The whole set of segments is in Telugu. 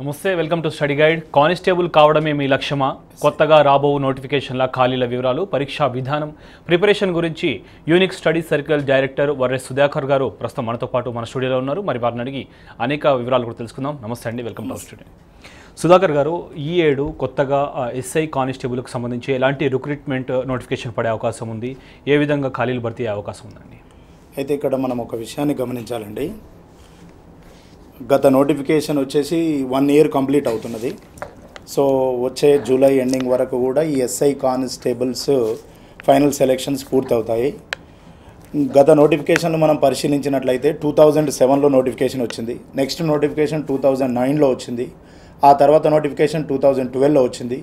నమస్తే welcome to study guide. Constable కావడమే మీ లక్ష్యమా? కొత్తగా రాబో నోటిఫికేషన్ల ఖాళీల వివరాలు పరీక్షా విధానం ప్రిపరేషన్ గురించి unique study circle director Varres Sudhakar garu ప్రస్తుతం మనతో పాటు మన స్టూడియోలో ఉన్నారు. మరి వారిని అడిగి అనేక వివరాలు కూడా తెలుసుకుందాం. నమస్తే అండి వెల్కమ్ టు స్టూడియో. సుధాకర్ గారు ఈ ఏడు కొత్తగా ఎస్ఐ కానిస్టేబుల్కి సంబంధించి ఎలాంటి రిక్రూట్మెంట్ నోటిఫికేషన్ పడే అవకాశం ఉంది? ఏ విధంగా ఖాళీలు భర్తీ అయ్యే అవకాశం ఉందండి? అయితే ఇక్కడ మనం ఒక విషయాన్ని గమనించాలండి. గత నోటిఫికేషన్ వచ్చేసి వన్ ఇయర్ కంప్లీట్ అవుతున్నది. సో వచ్చే జూలై ఎండింగ్ వరకు కూడా ఈ ఎస్ఐ కానిస్టేబుల్స్ ఫైనల్ సెలెక్షన్స్ పూర్తవుతాయి. గత నోటిఫికేషన్ మనం పరిశీలించినట్లయితే టూ థౌజండ్ సెవెన్లో నోటిఫికేషన్ వచ్చింది. నెక్స్ట్ నోటిఫికేషన్ టూ థౌజండ్ నైన్లో వచ్చింది. ఆ తర్వాత నోటిఫికేషన్ టూ థౌజండ్ ట్వెల్వ్లో వచ్చింది.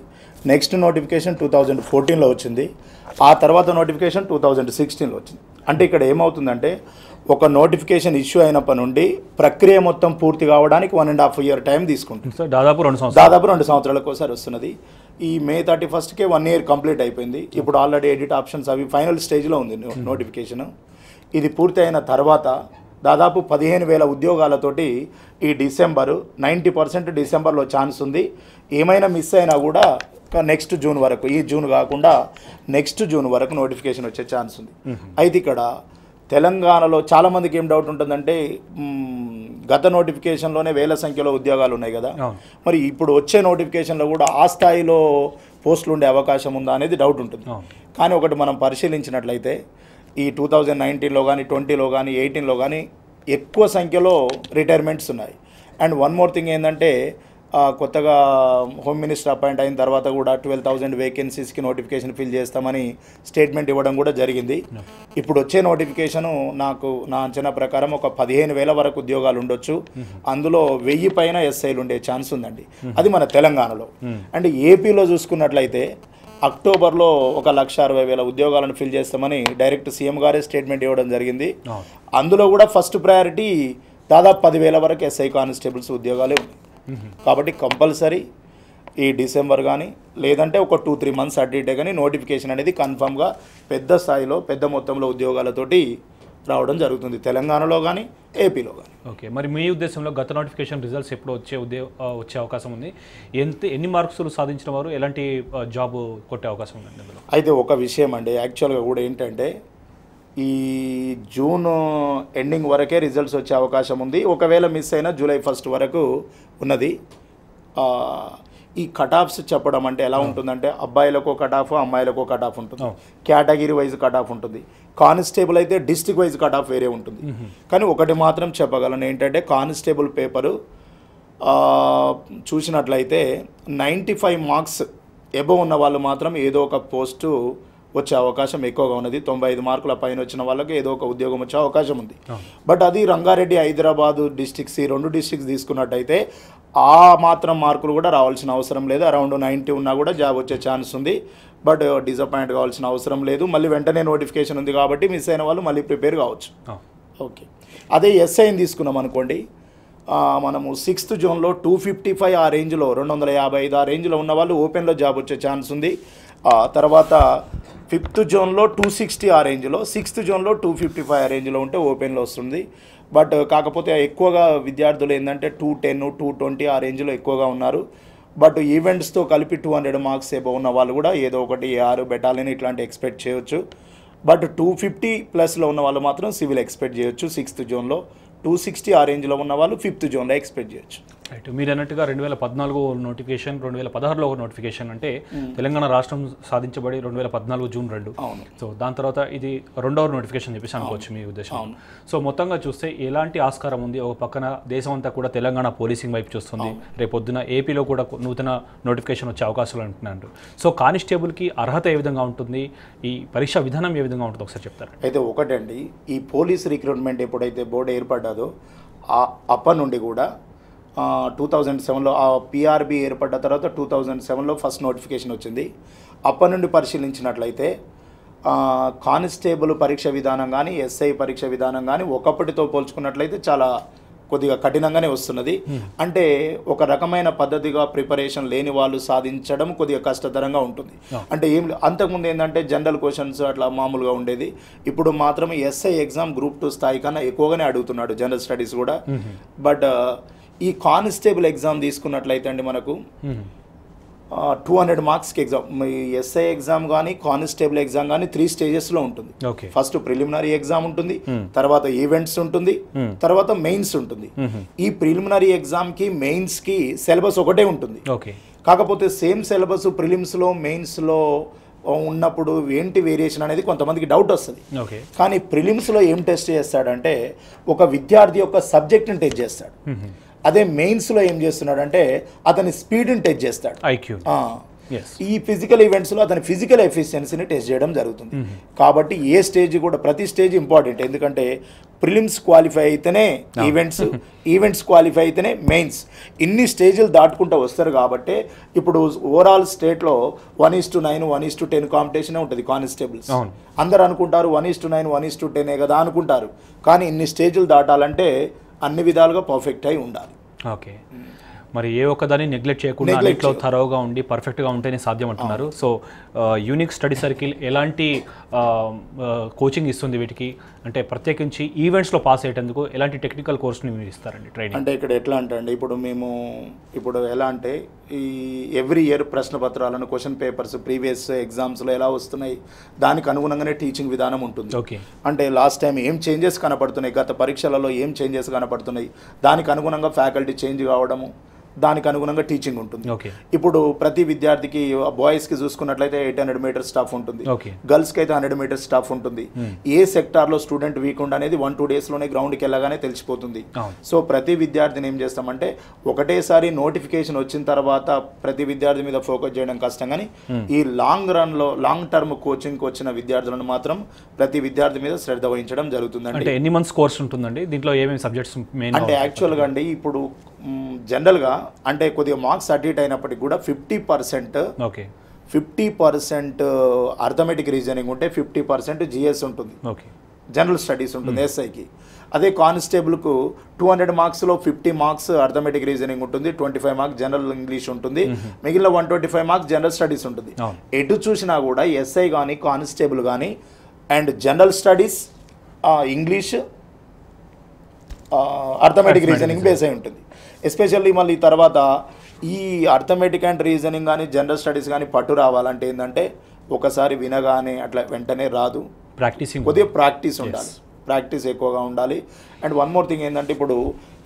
నెక్స్ట్ నోటిఫికేషన్ టూ థౌజండ్ ఫోర్టీన్లో వచ్చింది. ఆ తర్వాత నోటిఫికేషన్ టూ థౌజండ్ సిక్స్టీన్లో వచ్చింది. అంటే ఇక్కడ ఏమవుతుందంటే ఒక నోటిఫికేషన్ ఇష్యూ అయినప్పటి నుండి ప్రక్రియ మొత్తం పూర్తి కావడానికి one and half year time తీసుకుంటుంది. దాదాపు రెండు సంవత్సరాలు. దాదాపు రెండు సంవత్సరాలకు ఒకసారి వస్తున్నది. ఈ మే థర్టీ ఫస్ట్కే వన్ ఇయర్ కంప్లీట్ అయిపోయింది. ఇప్పుడు ఆల్రెడీ ఎడిట్ ఆప్షన్స్ అవి ఫైనల్ స్టేజ్లో ఉంది నోటిఫికేషన్ ఇది పూర్తి అయిన తర్వాత దాదాపు పదిహేను వేల ఉద్యోగాలతోటి ఈ డిసెంబరు నైంటీ పర్సెంట్ డిసెంబర్లో ఛాన్స్ ఉంది. ఏమైనా మిస్ అయినా కూడా నెక్స్ట్ జూన్ వరకు ఈ జూన్ కాకుండా నెక్స్ట్ జూన్ వరకు నోటిఫికేషన్ వచ్చే ఛాన్స్ ఉంది. అయితే ఇక్కడ తెలంగాణలో చాలామందికి ఏం డౌట్ ఉంటుందంటే గత నోటిఫికేషన్లోనే వేల సంఖ్యలో ఉద్యోగాలు ఉన్నాయి కదా. మరి ఇప్పుడు వచ్చే నోటిఫికేషన్లో కూడా ఆ స్థాయిలో పోస్టులు ఉండే అవకాశం ఉందా అనేది డౌట్ ఉంటుంది. కానీ ఒకటి మనం పరిశీలించినట్లయితే ఈ టూ థౌజండ్ నైన్టీన్లో కానీ ట్వంటీలో కానీ ఎయిటీన్లో కానీ ఎక్కువ సంఖ్యలో రిటైర్మెంట్స్ ఉన్నాయి. అండ్ వన్ మోర్ థింగ్ ఏంటంటే కొత్తగా హోమ్ మినిస్టర్ అపాయింట్ అయిన తర్వాత కూడా ట్వెల్వ్ థౌజండ్ వేకెన్సీస్కి నోటిఫికేషన్ ఫిల్ చేస్తామని స్టేట్మెంట్ ఇవ్వడం కూడా జరిగింది. ఇప్పుడు వచ్చే నోటిఫికేషను నాకు నా అంచనా ప్రకారం ఒక పదిహేను వేల వరకు ఉద్యోగాలు ఉండొచ్చు. అందులో వెయ్యి పైన ఎస్ఐలు ఉండే ఛాన్స్ ఉందండి. అది మన తెలంగాణలో. అండ్ ఏపీలో చూసుకున్నట్లయితే అక్టోబర్లో ఒక లక్ష అరవై వేల ఉద్యోగాలను ఫిల్ చేస్తామని డైరెక్ట్ సీఎం గారే స్టేట్మెంట్ ఇవ్వడం జరిగింది. అందులో కూడా ఫస్ట్ ప్రయారిటీ దాదాపు పదివేల వరకు ఎస్ఐ కానిస్టేబుల్స్ ఉద్యోగాలే ఉన్నాయి. కాబట్టి కంపల్సరీ ఈ డిసెంబర్ కానీ లేదంటే ఒక టూ త్రీ మంత్స్ అటు ఇటే కానీ నోటిఫికేషన్ అనేది కన్ఫామ్గా పెద్ద స్థాయిలో పెద్ద మొత్తంలో ఉద్యోగాలతోటి రావడం జరుగుతుంది తెలంగాణలో కానీ ఏపీలో కానీ ఓకే మరి మీ ఉద్దేశంలో గత నోటిఫికేషన్ రిజల్ట్స్ ఎప్పుడు వచ్చే ఉద్దే వచ్చే అవకాశం ఉంది. ఎంత ఎన్ని మార్క్స్లు సాధించిన వారు ఎలాంటి జాబ్ కొట్టే అవకాశం ఉందండి అందులో అయితే ఒక విషయం అండి యాక్చువల్గా కూడా ఏంటంటే ఈ జూన్ ఎండింగ్ వరకే రిజల్ట్స్ వచ్చే అవకాశం ఉంది. ఒకవేళ మిస్ అయినా జూలై ఫస్ట్ వరకు ఉన్నది. ఈ కటాఫ్స్ చెప్పడం అంటే ఎలా ఉంటుందంటే అబ్బాయిలకు కట్ ఆఫ్ అమ్మాయిలకు కట్ ఆఫ్ ఉంటుంది. కేటగిరీ వైజ్ కట్ ఆఫ్ ఉంటుంది. కానిస్టేబుల్ అయితే డిస్ట్రిక్ట్ వైజ్ కట్ ఆఫ్ వేరే ఉంటుంది. కానీ ఒకటి మాత్రం చెప్పగలను ఏంటంటే కానిస్టేబుల్ పేపరు చూసినట్లయితే నైంటీ ఫైవ్ మార్క్స్ ఎబో ఉన్న వాళ్ళు మాత్రం ఏదో ఒక పోస్టు వచ్చే అవకాశం ఎక్కువగా ఉన్నది. తొంభై ఐదు మార్కుల పైన వచ్చిన వాళ్ళకి ఏదో ఒక ఉద్యోగం వచ్చే అవకాశం ఉంది. బట్ అది రంగారెడ్డి హైదరాబాదు డిస్టిక్స్ ఈ రెండు డిస్టిక్స్ తీసుకున్నట్టయితే ఆ మాత్రం మార్కులు కూడా రావాల్సిన అవసరం లేదు. అరౌండ్ నైంటీ ఉన్నా కూడా జాబ్ వచ్చే ఛాన్స్ ఉంది. బట్ డిసప్పాయింట్ కావాల్సిన అవసరం లేదు. మళ్ళీ వెంటనే నోటిఫికేషన్ ఉంది కాబట్టి మిస్ అయిన వాళ్ళు మళ్ళీ ప్రిపేర్ కావచ్చు. ఓకే. అదే ఎస్ఐని తీసుకున్నాం అనుకోండి. మనము సిక్స్త్ జోన్లో టూ ఫిఫ్టీ ఫైవ్ ఆ రేంజ్లో రెండు వందల యాభై ఐదు ఆ రేంజ్లో ఉన్న వాళ్ళు ఓపెన్లో జాబ్ వచ్చే ఛాన్స్ ఉంది. తర్వాత ఫిఫ్త్ జోన్లో టూ సిక్స్టీ ఆ రేంజ్లో సిక్స్త్ జోన్లో టూ ఫిఫ్టీ ఫైవ్ ఆ రేంజ్లో ఉంటే ఓపెన్లో వస్తుంది. బట్ కాకపోతే ఎక్కువగా విద్యార్థులు ఏంటంటే టూ టెన్ టూ ట్వంటీ ఆ రేంజ్లో ఎక్కువగా ఉన్నారు. బట్ ఈవెంట్స్తో కలిపి టూ హండ్రెడ్ మార్క్స్ ఏబో ఉన్న వాళ్ళు కూడా ఏదో ఒకటి ఆరు బెటాలియన్ ఇట్లాంటి ఎక్స్పెక్ట్ చేయొచ్చు. బట్ టూ ఫిఫ్టీ ప్లస్లో ఉన్న వాళ్ళు మాత్రం సివిల్ ఎక్స్పెక్ట్ చేయొచ్చు సిక్స్త్ జోన్లో. టూ సిక్స్టీ ఆ రేంజ్లో ఉన్న వాళ్ళు ఫిఫ్త్ జోన్లో ఎక్స్పెక్ట్ చేయొచ్చు. రైట్ మీరు అన్నట్టుగా రెండు వేల పద్నాలుగు నోటిఫికేషన్ రెండు వేల పదహారులో ఒక నోటిఫికేషన్ అంటే తెలంగాణ రాష్ట్రం సాధించబడి రెండు వేల పద్నాలుగు జూన్ రెండు. సో దాని తర్వాత ఇది రెండవ నోటిఫికేషన్ చెప్పేసి అనుకోవచ్చు మీ ఉద్దేశం. సో మొత్తంగా చూస్తే ఎలాంటి ఆస్కారం ఉంది? ఒక పక్కన దేశం అంతా కూడా తెలంగాణ పోలీసింగ్ వైపు చూస్తుంది. రేపు పొద్దున ఏపీలో కూడా నూతన నోటిఫికేషన్ వచ్చే అవకాశాలు అంటున్నారు. సో కానిస్టేబుల్కి అర్హత ఏ విధంగా ఉంటుంది? ఈ పరీక్షా విధానం ఏ విధంగా ఉంటుంది? ఒకసారి చెప్తారా? అయితే ఒకటండి ఈ పోలీస్ రిక్రూట్మెంట్ ఎప్పుడైతే బోర్డు ఏర్పడ్డాదో ఆ అప్పటి నుండి కూడా టూ థౌజండ్ సెవెన్లో ఆ పిఆర్బి ఏర్పడ్డ తర్వాత టూ థౌజండ్ సెవెన్లో ఫస్ట్ నోటిఫికేషన్ వచ్చింది. అప్పటి నుండి పరిశీలించినట్లయితే కానిస్టేబుల్ పరీక్ష విధానం కానీ ఎస్ఐ పరీక్ష విధానం కానీ ఒకప్పటితో పోల్చుకున్నట్లయితే చాలా కొద్దిగా కఠినంగానే వస్తున్నది. అంటే ఒక రకమైన పద్ధతిగా ప్రిపరేషన్ లేని వాళ్ళు సాధించడం కొద్దిగా కష్టతరంగా ఉంటుంది. అంటే ఏం అంతకుముందు ఏంటంటే జనరల్ క్వశ్చన్స్ అట్లా మామూలుగా ఉండేది. ఇప్పుడు మాత్రం ఎస్ఐ ఎగ్జామ్ గ్రూప్ టూ స్థాయి కన్నా ఎక్కువగానే అడుగుతున్నాడు జనరల్ స్టడీస్ కూడా. బట్ ఈ కానిస్టేబుల్ ఎగ్జామ్ తీసుకున్నట్లయితే అండి మనకు టూ హండ్రెడ్ మార్క్స్కి ఎగ్జామ్ ఎస్ఐ ఎగ్జామ్ కానీ కానిస్టేబుల్ ఎగ్జామ్ కానీ త్రీ స్టేజెస్లో ఉంటుంది. ఫస్ట్ ప్రిలిమినరీ ఎగ్జామ్ ఉంటుంది తర్వాత ఈవెంట్స్ ఉంటుంది తర్వాత మెయిన్స్ ఉంటుంది. ఈ ప్రిలిమినరీ ఎగ్జామ్కి మెయిన్స్కి సిలబస్ ఒకటే ఉంటుంది. కాకపోతే సేమ్ సిలబస్ ప్రిలిమ్స్లో మెయిన్స్లో ఉన్నప్పుడు ఏంటి వేరియేషన్ అనేది కొంతమందికి డౌట్ వస్తుంది. కానీ ప్రిలిమ్స్లో ఏం టెస్ట్ చేస్తాడంటే ఒక విద్యార్థి యొక్క సబ్జెక్ట్ని టెస్ట్ చేస్తాడు. అదే మెయిన్స్లో ఏం చేస్తున్నాడంటే అతని స్పీడ్ని టెస్ట్ చేస్తాడు. ఐక్యూ. ఈ ఫిజికల్ ఈవెంట్స్లో అతని ఫిజికల్ ఎఫిషియన్సీని టెస్ట్ చేయడం జరుగుతుంది. కాబట్టి ఏ స్టేజ్ కూడా ప్రతి స్టేజ్ ఇంపార్టెంట్ ఎందుకంటే ప్రిలిమ్స్ క్వాలిఫై అయితేనే ఈవెంట్స్ ఈవెంట్స్ క్వాలిఫై అయితేనే మెయిన్స్ ఇన్ని స్టేజ్లు దాటుకుంటూ వస్తారు కాబట్టి ఇప్పుడు ఓవరాల్ స్టేట్లో one is to nine one is to ten కాంపిటీషనే ఉంటుంది కానిస్టేబుల్స్. అందరు అనుకుంటారు one is to nine one is to టెనే కదా అనుకుంటారు. కానీ ఇన్ని స్టేజ్లు దాటాలంటే అన్ని విధాలుగా పర్ఫెక్ట్ అయి ఉండాలి. ఓకే. మరి ఏ ఒక్కదాన్ని నెగ్లెక్ట్ చేయకుండా అన్నిట్లో థరోగా ఉండి పర్ఫెక్ట్గా ఉంటేనే సాధ్యం అంటున్నారు. సో యూనిక్ స్టడీ సర్కిల్ ఎలాంటి కోచింగ్ ఇస్తుంది వీటికి? అంటే ప్రత్యేకించి ఈవెంట్స్లో పాస్ అయ్యేటందుకు ఎలాంటి టెక్నికల్ కోర్స్ని మీరు ఇస్తారండి ట్రైనింగ్ అంటే ఇక్కడ ఎట్లా అంటే అండి ఇప్పుడు మేము ఇప్పుడు ఎలా అంటే ఈ ఎవ్రీ ఇయర్ ప్రశ్న పత్రాలను క్వశ్చన్ పేపర్స్ ప్రీవియస్ ఎగ్జామ్స్లో ఎలా వస్తున్నాయి? దానికి అనుగుణంగానే టీచింగ్ విధానం ఉంటుంది. ఓకే అంటే లాస్ట్ టైం ఏం చేంజెస్ కనపడుతున్నాయి? గత పరీక్షలలో ఏం చేంజెస్ కనపడుతున్నాయి? దానికి అనుగుణంగా ఫ్యాకల్టీ చేంజ్ కావడము దానికి అనుగుణంగా టీచింగ్ ఉంటుంది. ఇప్పుడు ప్రతి విద్యార్థికి బాయ్స్కి చూసుకున్నట్లయితే ఎయిట్ హండ్రెడ్ మీటర్ స్టాఫ్ ఉంటుంది. ఓకే గర్ల్స్కి అయితే హండ్రెడ్ మీటర్ స్టాఫ్ ఉంటుంది. ఏ సెక్టార్లో స్టూడెంట్ వీక్ ఉండ అనేది వన్ టూ డేస్లోనే గ్రౌండ్కి వెళ్ళగానే తెలిసిపోతుంది. సో ప్రతి విద్యార్థిని ఏం చేస్తామంటే ఒకటేసారి నోటిఫికేషన్ వచ్చిన తర్వాత ప్రతి విద్యార్థి మీద ఫోకస్ చేయడం కష్టం కానీ ఈ లాంగ్ రన్లో లాంగ్ టర్మ్ కోచింగ్కి వచ్చిన విద్యార్థులను మాత్రం ప్రతి విద్యార్థి మీద శ్రద్ధ వహించడం జరుగుతుందండి. అంటే ఎన్ని మంత్స్ కోర్స్ ఉంటుందండి? దీంట్లో ఏమేమి సబ్జెక్ట్స్ అంటే యాక్చువల్గా అండి ఇప్పుడు జనరల్గా అంటే కొద్దిగా మార్క్స్ అటు ఇటు అయినప్పటికీ కూడా fifty percent okay. Fifty percent arithmetic reasoning ఉంటే ఫిఫ్టీ పర్సెంట్ జిఎస్ ఉంటుంది. ఓకే. జనరల్ స్టడీస్ ఉంటుంది ఎస్ఐకి. అదే కానిస్టేబుల్కు టూ హండ్రెడ్ మార్క్స్లో ఫిఫ్టీ మార్క్స్ అర్థమెటిక్ రీజనింగ్ ఉంటుంది twenty five marks general English ఉంటుంది మిగిలిన one twenty five marks general studies ఉంటుంది. ఎటు చూసినా కూడా ఎస్ఐ కానీ కానిస్టేబుల్ కానీ and general studies English arithmetic reasoning base అయి ఉంటుంది. ఎస్పెషల్లీ మళ్ళీ తర్వాత ఈ అర్థమెటిక్ అండ్ రీజనింగ్ కానీ జనరల్ స్టడీస్ కానీ పట్టు రావాలంటే ఏంటంటే ఒకసారి వినగానే అట్లా వెంటనే రాదు. ప్రాక్టీసింగ్ కొద్దిగా ప్రాక్టీస్ ఉండాలి. ప్రాక్టీస్ ఎక్కువగా ఉండాలి. అండ్ వన్ మోర్ థింగ్ ఏంటంటే ఇప్పుడు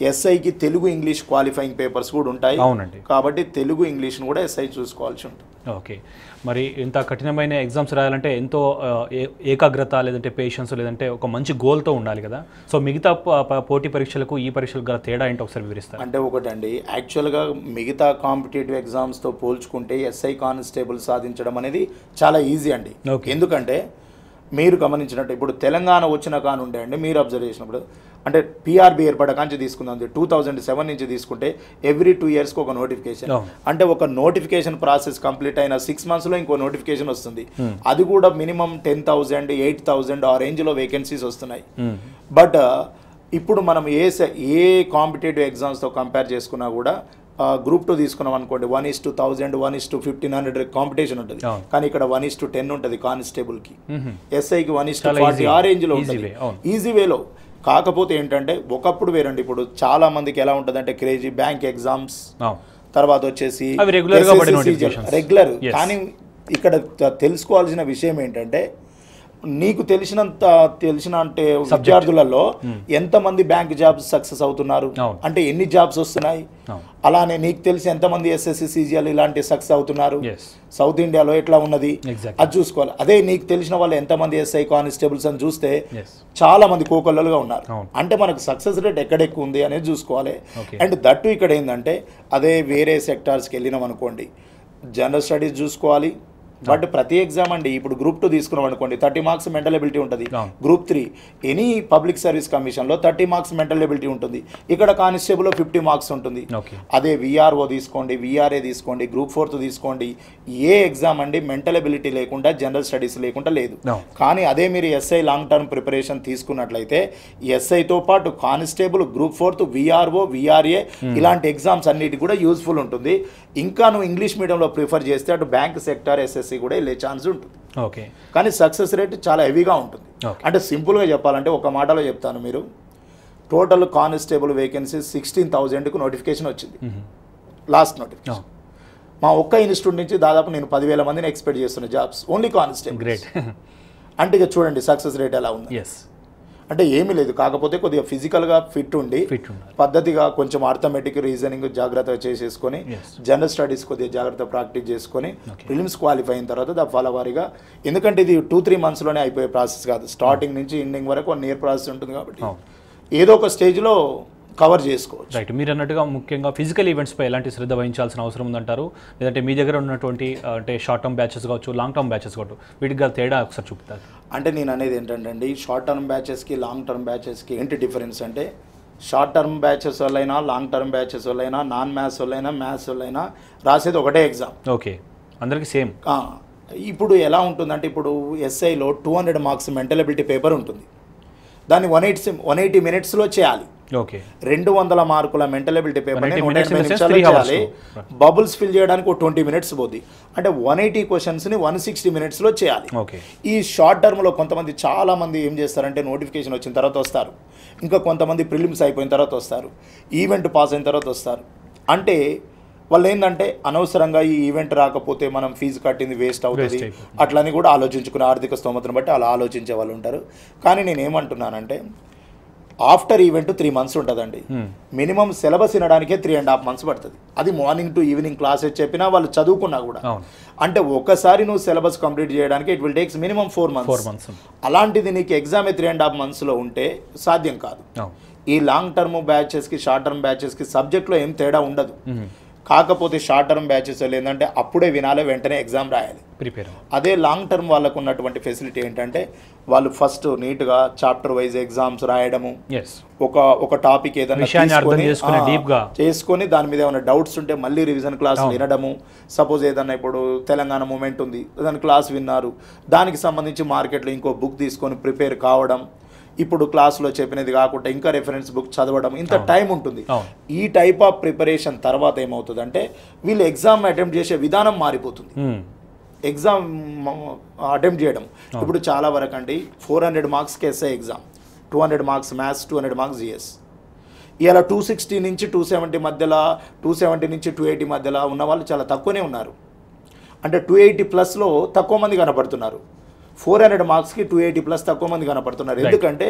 ఎస్ఐకి తెలుగు ఇంగ్లీష్ క్వాలిఫైయింగ్ పేపర్స్ కూడా ఉంటాయి. అవునండి. కాబట్టి తెలుగు ఇంగ్లీష్ను కూడా ఎస్ఐ చూసుకోవాల్సి ఉంటుంది. ఓకే. మరి ఇంత కఠినమైన ఎగ్జామ్స్ రాయాలంటే ఎంతో ఏకాగ్రత లేదంటే పేషెన్స్ లేదంటే ఒక మంచి గోల్తో ఉండాలి కదా. సో మిగతా పోటీ పరీక్షలకు ఈ పరీక్షలకు గల తేడా ఏంటో ఒకసారి వివరిస్తారు? అంటే ఒకటండి. యాక్చువల్గా మిగతా కాంపిటేటివ్ ఎగ్జామ్స్తో పోల్చుకుంటే ఎస్ఐ కానిస్టేబుల్ సాధించడం అనేది చాలా ఈజీ అండి. ఎందుకంటే మీరు గమనించినట్టు ఇప్పుడు తెలంగాణ వచ్చిన కానుండే అండి మీరు అబ్జర్వ్ చేసినప్పుడు. అంటే పిఆర్బి ఏర్పడ కాంచి తీసుకుందాం టూ థౌజండ్ సెవెన్ నుంచి తీసుకుంటే ఎవ్రీ టూ ఇయర్స్కి ఒక నోటిఫికేషన్. అంటే ఒక నోటిఫికేషన్ ప్రాసెస్ కంప్లీట్ అయిన సిక్స్ మంత్స్లో ఇంకో నోటిఫికేషన్ వస్తుంది. అది కూడా minimum ten thousand eight thousand ఆ రేంజ్లో వేకెన్సీస్ వస్తున్నాయి. బట్ ఇప్పుడు మనం ఏ ఏ కాంపిటేటివ్ ఎగ్జామ్స్తో కంపేర్ చేసుకున్నా కూడా గ్రూప్ టూ తీసుకున్నాం అనుకోండి one is to thousand one is to fifteen hundred competition ఉంటుంది. కానీ ఇక్కడ వన్ ఇస్ టు టెన్ ఉంటుంది కానిస్టేబుల్కి ఎస్ఐకి వన్ ఇస్ టు ఫార్టీ. ఆ రేంజ్లో ఉంటుంది. ఈజీ వేలో కాకపోతే ఏంటంటే ఒకప్పుడు వేరండి ఇప్పుడు చాలా మందికి ఎలా ఉంటుందంటే క్రేజీ బ్యాంక్ ఎగ్జామ్స్ తర్వాత వచ్చేసి. రెగ్యులర్. కానీ ఇక్కడ తెలుసుకోవాల్సిన విషయం ఏంటంటే నీకు తెలిసినంత తెలిసిన అంటే విద్యార్థులలో ఎంతమంది బ్యాంక్ జాబ్స్ సక్సెస్ అవుతున్నారు. అంటే ఎన్ని జాబ్స్ వస్తున్నాయి? అలానే నీకు తెలిసి ఎంతమంది ఎస్ఎస్సి సిజిఎల్ ఇలాంటి సక్సెస్ అవుతున్నారు? సౌత్ ఇండియాలో ఎట్లా ఉన్నది. అది చూసుకోవాలి. అదే నీకు తెలిసిన వాళ్ళు ఎంతమంది ఎస్ఐ కానిస్టేబుల్స్ అని చూస్తే చాలా మంది కోకొల్లలుగా ఉన్నారు. అంటే మనకు సక్సెస్ రేట్ ఎక్కడ ఎక్కువ ఉంది అనేది చూసుకోవాలి. అండ్ దట్టు ఇక్కడ ఏంటంటే అదే వేరే సెక్టార్స్కి వెళ్ళినాం అనుకోండి జనరల్ స్టడీస్ చూసుకోవాలి బట్ ప్రతి ఎగ్జామ్ అండి ఇప్పుడు గ్రూప్ టూ తీసుకున్నాం అనుకోండి థర్టీ మార్క్స్ మెంటల్ ఎబిలిటీ ఉంటుంది. Group three any public service కమిషన్లో థర్టీ మార్క్స్ మెంటల్ ఎబిలిటీ ఉంటుంది. ఇక్కడ కానిస్టేబుల్లో ఫిఫ్టీ మార్క్స్ ఉంటుంది. అదే విఆర్ఓ తీసుకోండి విఆర్ఏ తీసుకోండి గ్రూప్ ఫోర్త్ తీసుకోండి ఏ ఎగ్జామ్ అండి మెంటల్ ఎబిలిటీ లేకుండా జనరల్ స్టడీస్ లేకుండా లేదు. కానీ అదే మీరు ఎస్ఐ లాంగ్ టర్మ్ ప్రిపరేషన్ తీసుకున్నట్లయితే ఎస్ఐతో పాటు constable group fourth VRO VRA ఇలాంటి ఎగ్జామ్స్ అన్నిటి కూడా యూస్ఫుల్ ఉంటుంది. ఇంకా నువ్వు ఇంగ్లీష్ మీడియంలో ప్రిఫర్ చేస్తే అటు బ్యాంక్ సెక్టర్ ఎస్ఎస్సి కూడా వెళ్ళే ఛాన్స్ ఉంటుంది. ఓకే. కానీ సక్సెస్ రేట్ చాలా హెవీగా ఉంటుంది. అంటే సింపుల్గా చెప్పాలంటే ఒక మాటలో చెప్తాను మీరు. టోటల్ కానిస్టేబుల్ వేకెన్సీ సిక్స్టీన్ థౌజండ్కు నోటిఫికేషన్ వచ్చింది. లాస్ట్ నోటిఫికేషన్ మా ఒక్క ఇన్స్టిట్యూట్ నుంచి దాదాపు నేను పదివేల మందిని ఎక్స్పెక్ట్ చేస్తున్న జాబ్స్ ఓన్లీ కానిస్టేబుల్ గ్రేట్ అంటే ఇక చూడండి సక్సెస్ రేట్ ఎలా ఉంది. అంటే ఏమీ లేదు కాకపోతే కొద్దిగా ఫిజికల్గా ఫిట్ ఉండి పద్ధతిగా కొంచెం ఆర్థమెటిక్ రీజనింగ్ జాగ్రత్తగా చేసేసుకొని. జనరల్ స్టడీస్ కొద్దిగా జాగ్రత్త ప్రాక్టీస్ చేసుకొని. ప్రిలిమ్స్ క్వాలిఫై అయిన తర్వాత దా ఫాలో వారీగా ఎందుకంటే ఇది టూ త్రీ మంత్స్లోనే అయిపోయే ప్రాసెస్ కాదు స్టార్టింగ్ నుంచి ఎండింగ్ వరకు వన్ ఇయర్ ప్రాసెస్ ఉంటుంది కాబట్టి ఏదో ఒక స్టేజ్లో కవర్ చేసుకోవచ్చు. రైట్ మీరు అన్నట్టుగా ముఖ్యంగా ఫిజికల్ ఈవెంట్స్పై ఎలాంటి శ్రద్ధ వహించాల్సిన అవసరం ఉందంటారు? లేదంటే మీ దగ్గర ఉన్నటువంటి అంటే షార్ట్ టర్మ్ బ్యాచెస్ కావచ్చు లాంగ్ టర్మ్ బ్యాచెస్ కావచ్చు వీటికి గల తేడా ఒకసారి చూపుతారు. అంటే నేను అనేది ఏంటంటే అండి షార్ట్ టర్మ్ బ్యాచెస్కి లాంగ్ టర్మ్ బ్యాచెస్కి ఏంటి డిఫరెన్స్ అంటే షార్ట్ టర్మ్ బ్యాచెస్ వాళ్ళైనా లాంగ్ టర్మ్ బ్యాచెస్ వాళ్ళైనా నాన్ మ్యాథ్స్ వాళ్ళైనా మ్యాథ్స్ వాళ్ళైనా రాసేది ఒకటే ఎగ్జామ్ ఓకే అందరికీ సేమ్ ఇప్పుడు ఎలా ఉంటుందంటే ఇప్పుడు ఎస్ఐలో two hundred marks mental ability paper ఉంటుంది. దాన్ని వన్ ఎయిటీ వన్ ఎయిటీ మినిట్స్లో చేయాలి. రెండు వందల మార్కుల మెంటల్ అబిలిటీ పేపర్ 180 నూట minutes in ఎనభై the sense నిమిషాలు three hours. చేయాలి. లో. బబుల్స్ ఫిల్ చేయడానికి ఒక ట్వంటీ మినిట్స్ పోద్ది. అంటే వన్ ఎయిటీ క్వశ్చన్స్ని వన్ సిక్స్టీ మినిట్స్లో చేయాలి. ఈ షార్ట్ టర్మ్లో కొంతమంది చాలా మంది ఏం చేస్తారంటే నోటిఫికేషన్ వచ్చిన తర్వాత వస్తారు. ఇంకా కొంతమంది ప్రిలిమ్స్ అయిపోయిన తర్వాత వస్తారు. ఈవెంట్ పాస్ అయిన తర్వాత వస్తారు. అంటే వాళ్ళు ఏంటంటే అనవసరంగా ఈ ఈవెంట్ రాకపోతే మనం ఫీజు కట్టింది వేస్ట్ అవుతుంది. అట్లని కూడా ఆలోచించుకునే ఆర్థిక స్తోమతను బట్టి అలా ఆలోచించే వాళ్ళు ఉంటారు. కానీ నేను ఏమంటున్నానంటే ఆఫ్టర్ ఈవెంట్ త్రీ మంత్స్ ఉంటుందండి. మినిమం సిలబస్ వినడానికే త్రీ అండ్ హాఫ్ మంత్స్ పడుతుంది. అది మార్నింగ్ టు ఈవినింగ్ క్లాసెస్ చెప్పినా వాళ్ళు చదువుకున్నా కూడా. అంటే ఒకసారి నువ్వు సిలబస్ కంప్లీట్ చేయడానికి it will takes minimum four four months. అలాంటిది నీకు ఎగ్జామ్ త్రీ అండ్ హాఫ్ మంత్స్లో ఉంటే సాధ్యం కాదు. ఈ లాంగ్ టర్మ్ బ్యాచెస్కి షార్ట్ టర్మ్ బ్యాచెస్కి సబ్జెక్ట్లో ఏం తేడా ఉండదు. కాకపోతే షార్ట్ టర్మ్ బ్యాచెస్ ఏంటంటే అప్పుడే వినాలి వెంటనే ఎగ్జామ్ రాయాలి. ప్రిపేర్ అదే లాంగ్ టర్మ్ వాళ్ళకు ఉన్నటువంటి ఫెసిలిటీ ఏంటంటే వాళ్ళు ఫస్ట్ నీట్గా చాప్టర్ వైజ్ ఎగ్జామ్స్ రాయడము. ఒక ఒక టాపిక్ ఏదైనా చేసుకుని దాని మీద ఏమైనా డౌట్స్ ఉంటే మళ్ళీ రివిజన్ క్లాస్. వినడము. సపోజ్ ఏదన్నా ఇప్పుడు తెలంగాణ మూమెంట్ ఉంది దాని క్లాస్ విన్నారు. దానికి సంబంధించి మార్కెట్లో ఇంకో బుక్ తీసుకొని ప్రిపేర్ కావడం. ఇప్పుడు క్లాస్లో చెప్పినది కాకుండా ఇంకా రెఫరెన్స్ బుక్ చదవడం ఇంత టైం ఉంటుంది. ఈ టైప్ ఆఫ్ ప్రిపరేషన్ తర్వాత ఏమవుతుందంటే వీళ్ళు ఎగ్జామ్ అటెంప్ట్ చేసే విధానం మారిపోతుంది. ఎగ్జామ్ అటెంప్ట్ చేయడం. ఇప్పుడు చాలా వరకు అండి ఫోర్ హండ్రెడ్ మార్క్స్కి SI exam two hundred marks maths two hundred marks GS ఇలా టూ సిక్స్టీ నుంచి టూ సెవెంటీ మధ్యలో టూ సెవెంటీ నుంచి టూ ఎయిటీ మధ్యలో ఉన్న వాళ్ళు చాలా తక్కువనే ఉన్నారు. అంటే టూ ఎయిటీ ప్లస్లో తక్కువ మంది కనపడుతున్నారు ఫోర్ హండ్రెడ్ మార్క్స్కి టూ ఎయిటీ ప్లస్ తక్కువ మంది కనపడుతున్నారు. ఎందుకంటే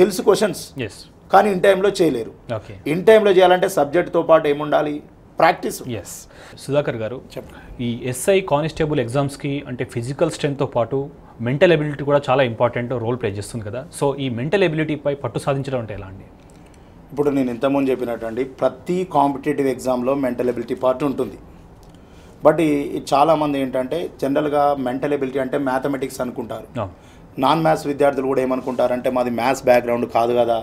తెలుసు క్వశ్చన్స్. ఎస్ కానీ ఇన్ టైంలో చేయలేరు. ఓకే ఇన్ టైంలో చేయాలంటే సబ్జెక్ట్తో పాటు ఏముండాలి? ప్రాక్టీస్. ఎస్ సుధాకర్ గారు చెప్పండి. ఈ ఎస్ఐ కానిస్టేబుల్ ఎగ్జామ్స్కి అంటే ఫిజికల్ స్ట్రెంగ్త్తో పాటు మెంటల్ ఎబిలిటీ కూడా చాలా ఇంపార్టెంట్ రోల్ ప్లే చేస్తుంది కదా. సో ఈ మెంటల్ ఎబిలిటీపై పట్టు సాధించడం అంటే ఎలా అండి? ఇప్పుడు నేను ఇంతకుముందు చెప్పినట్టు అండి ప్రతి కాంపిటేటివ్ ఎగ్జామ్లో మెంటల్ ఎబిలిటీ పార్ట్ ఉంటుంది. బట్ చాలామంది ఏంటంటే జనరల్గా మెంటల్ ఎబిలిటీ అంటే మ్యాథమెటిక్స్ అనుకుంటారు. నాన్ మ్యాథ్స్ విద్యార్థులు కూడా ఏమనుకుంటారంటే మాది మ్యాథ్స్ బ్యాక్గ్రౌండ్ కాదు కదా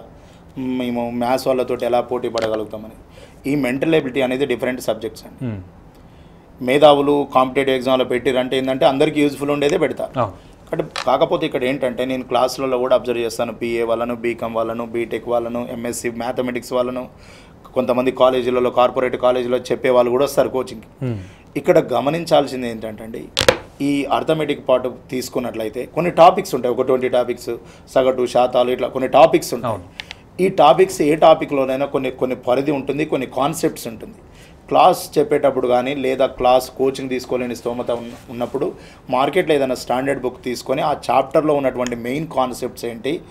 మేము మ్యాథ్స్ వాళ్ళతో ఎలా పోటీ పడగలుగుతామని. ఈ మెంటల్ ఎబిలిటీ అనేది డిఫరెంట్ సబ్జెక్ట్స్ అండి. మేధావులు కాంపిటేటివ్ ఎగ్జామ్లో పెట్టిరంటే ఏంటంటే అందరికీ యూజ్ఫుల్ ఉండేదే పెడతారు అంటే కాకపోతే ఇక్కడ ఏంటంటే నేను క్లాసులలో కూడా అబ్జర్వ్ చేస్తాను బీఏ వాళ్ళను బీకామ్ వాళ్ళను బీటెక్ వాళ్ళను ఎంఎస్సి మ్యాథమెటిక్స్ వాళ్ళను. కొంతమంది కాలేజీలలో కార్పొరేట్ కాలేజీలో చెప్పే వాళ్ళు కూడా వస్తారు కోచింగ్. ఇక్కడ గమనించాల్సింది ఏంటంటే అండి ఈ అర్థమెటిక్ పార్ట్ తీసుకున్నట్లయితే కొన్ని టాపిక్స్ ఉంటాయి. ఒక ట్వంటీ టాపిక్స్ సగటు శాతాలు ఇట్లా కొన్ని టాపిక్స్ ఉంటాయి. ఈ టాపిక్స్ ఏ టాపిక్లోనైనా కొన్ని కొన్ని పరిధి ఉంటుంది కొన్ని కాన్సెప్ట్స్ ఉంటుంది. క్లాస్ చెప్పేటప్పుడు కానీ లేదా క్లాస్ కోచింగ్ తీసుకోలేని స్తోమత ఉన్న- ఉన్నప్పుడు మార్కెట్లో ఏదైనా స్టాండర్డ్ బుక్ తీసుకొని ఆ చాప్టర్లో ఉన్నటువంటి మెయిన్ కాన్సెప్ట్స్ ఏంటి?